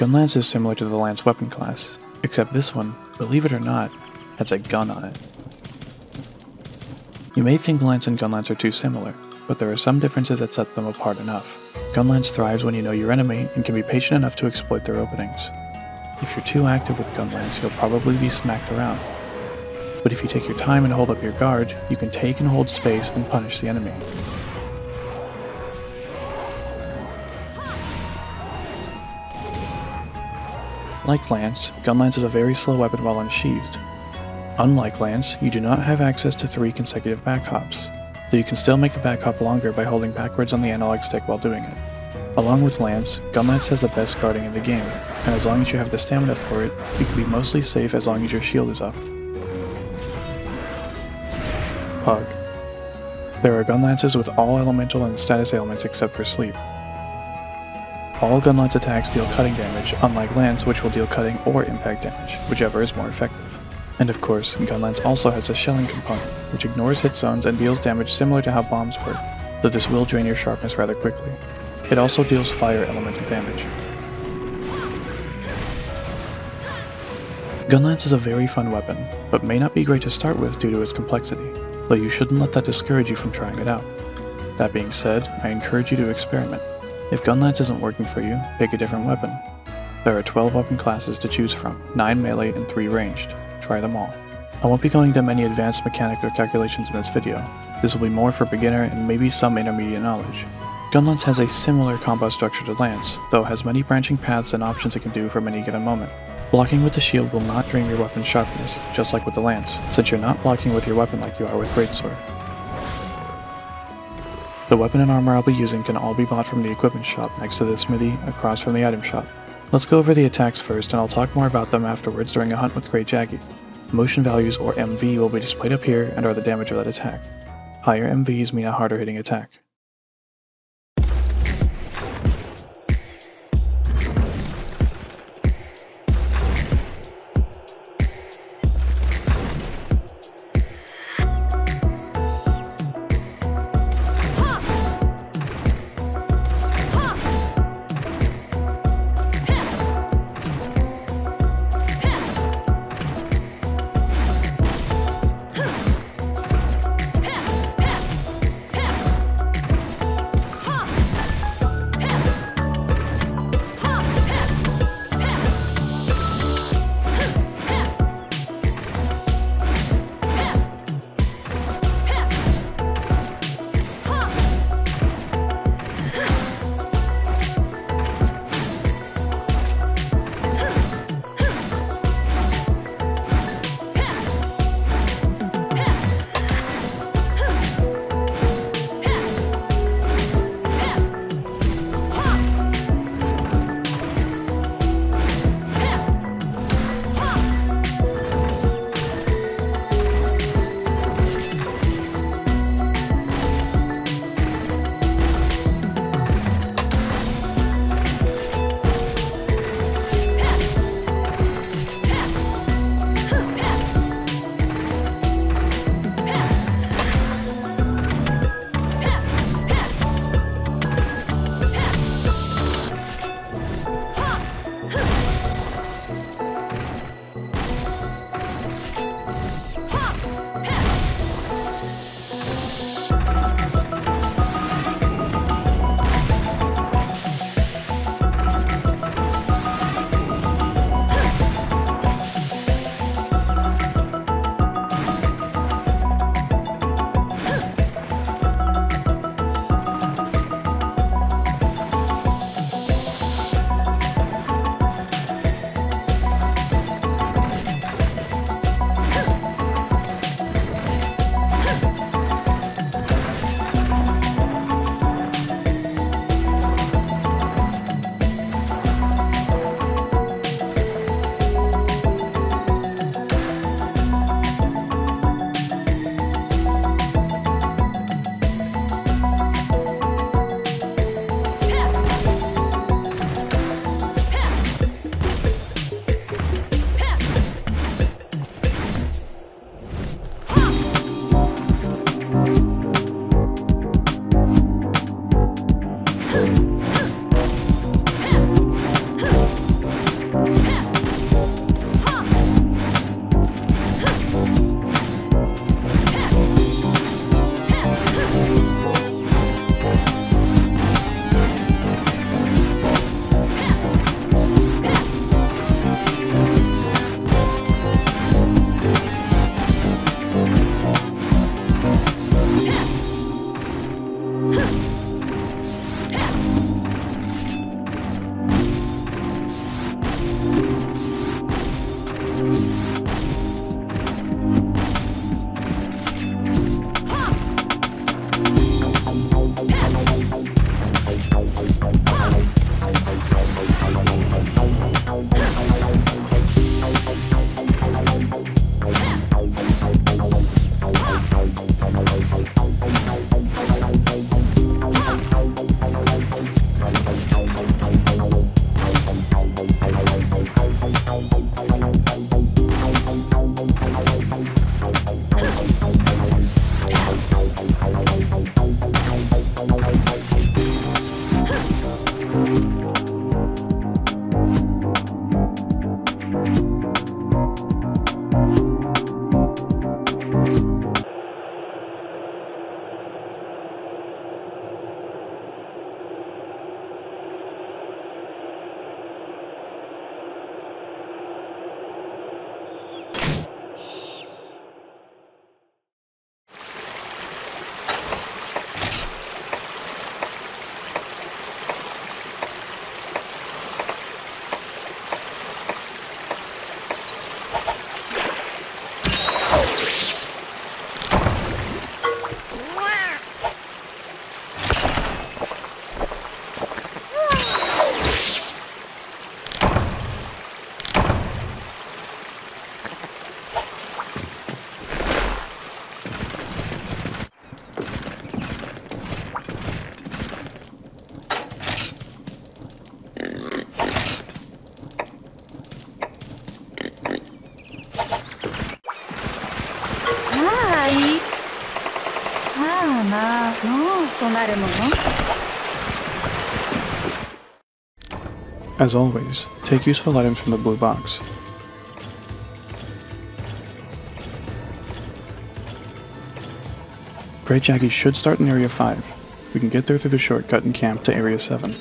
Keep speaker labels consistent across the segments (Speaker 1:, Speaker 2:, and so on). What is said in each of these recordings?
Speaker 1: Gun Lance is similar to the Lance weapon class, except this one, believe it or not, has a gun on it. You may think Lance and Gun Lance are too similar, but there are some differences that set them apart enough. Gun Lance thrives when you know your enemy and can be patient enough to exploit their openings. If you're too active with Gun Lance, you'll probably be smacked around. But if you take your time and hold up your guard, you can take and hold space and punish the enemy. Like Lance, Gunlance is a very slow weapon while unsheathed. Unlike Lance, you do not have access to three consecutive back hops, though you can still make the back hop longer by holding backwards on the analog stick while doing it. Along with Lance, Gunlance has the best guarding in the game, and as long as you have the stamina for it, you can be mostly safe as long as your shield is up. Pug. There are gun lances with all elemental and status ailments except for sleep. All gun lance attacks deal cutting damage, unlike lance which will deal cutting or impact damage, whichever is more effective. And of course, gun lance also has a shelling component, which ignores hit zones and deals damage similar to how bombs work, though this will drain your sharpness rather quickly. It also deals fire elemental damage. Gun lance is a very fun weapon, but may not be great to start with due to its complexity, though you shouldn't let that discourage you from trying it out. That being said, I encourage you to experiment. If gun lance isn't working for you, pick a different weapon. There are 12 weapon classes to choose from, 9 melee and 3 ranged. Try them all. I won't be going into many advanced mechanical calculations in this video. This will be more for beginner and maybe some intermediate knowledge. Gun lance has a similar combo structure to Lance, though has many branching paths and options it can do from any given moment. Blocking with the shield will not drain your weapon's sharpness, just like with the lance, since you're not blocking with your weapon like you are with greatsword. The weapon and armor I'll be using can all be bought from the equipment shop next to the smithy across from the item shop. Let's go over the attacks first and I'll talk more about them afterwards during a hunt with Great Jaggi. Motion values or MV will be displayed up here and are the damage of that attack. Higher MVs mean a harder hitting attack. As always, take useful items from the blue box. Great Jaggi should start in Area 5. We can get there through the shortcut and camp to Area 7.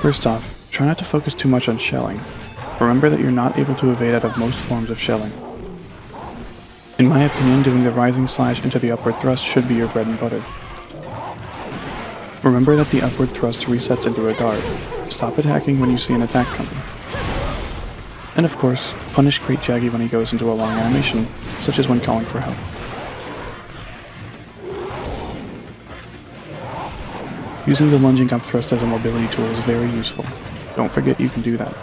Speaker 1: First off, try not to focus too much on shelling. Remember that you're not able to evade out of most forms of shelling. In my opinion, doing the rising slash into the upward thrust should be your bread and butter. Remember that the upward thrust resets into a guard. Stop attacking when you see an attack coming. And of course, punish Great Jaggi when he goes into a long animation, such as when calling for help. Using the lunging up thrust as a mobility tool is very useful. Don't forget you can do that.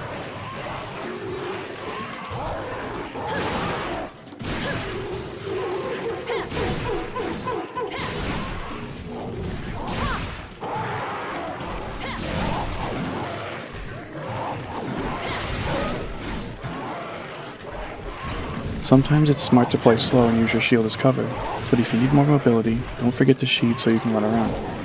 Speaker 1: Sometimes it's smart to play slow and use your shield as cover, but if you need more mobility, don't forget to sheath so you can run around.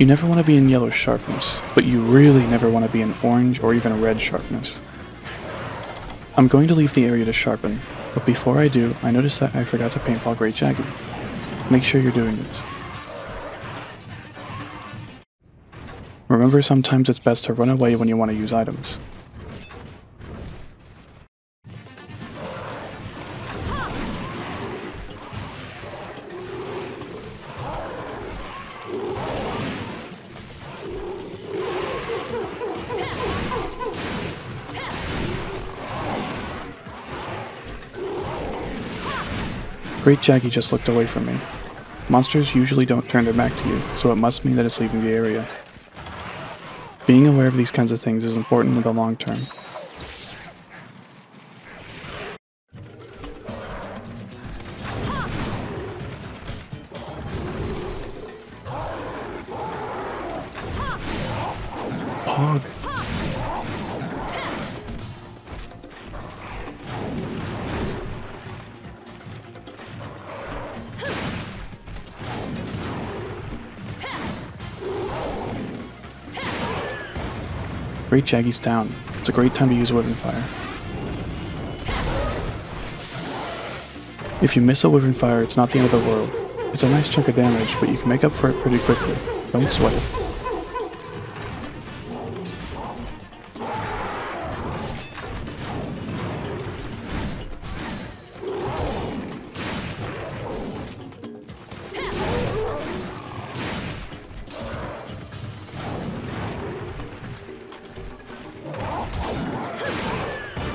Speaker 1: You never want to be in yellow sharpness, but you really never want to be in orange or even red sharpness. I'm going to leave the area to sharpen, but before I do, I noticed that I forgot to paintball Great Jaggi. Make sure you're doing this. Remember sometimes it's best to run away when you want to use items. Great Jaggi just looked away from me. Monsters usually don't turn their back to you, so it must mean that it's leaving the area. Being aware of these kinds of things is important in the long term. Great Jaggi's down. It's a great time to use Wyvern Fire. If you miss a Wyvern Fire, it's not the end of the world. It's a nice chunk of damage, but you can make up for it pretty quickly. Don't sweat it.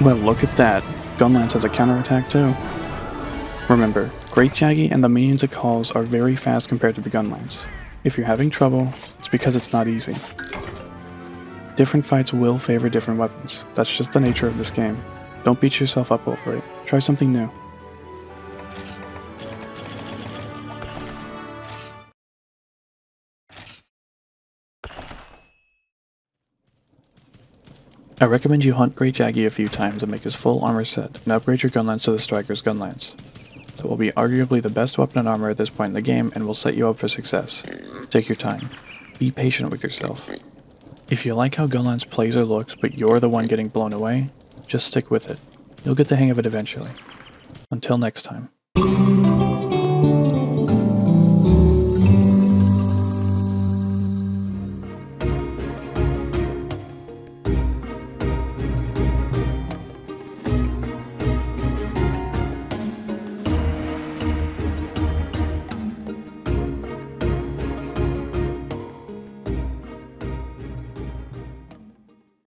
Speaker 1: Well, look at that. Gunlance has a counterattack too. Remember, Great Jaggi and the minions it calls are very fast compared to the Gunlance. If you're having trouble, it's because it's not easy. Different fights will favor different weapons. That's just the nature of this game. Don't beat yourself up over it. Try something new. I recommend you hunt Great Jaggi a few times and make his full armor set, and upgrade your gunlance to the Striker's gunlance. It will be arguably the best weapon and armor at this point in the game and will set you up for success. Take your time. Be patient with yourself. If you like how Gunlance plays or looks, but you're the one getting blown away, just stick with it. You'll get the hang of it eventually. Until next time.